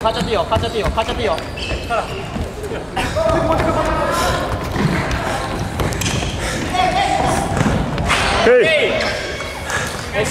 가자 뛰어 가자 뛰어 가자 뛰어 헤이.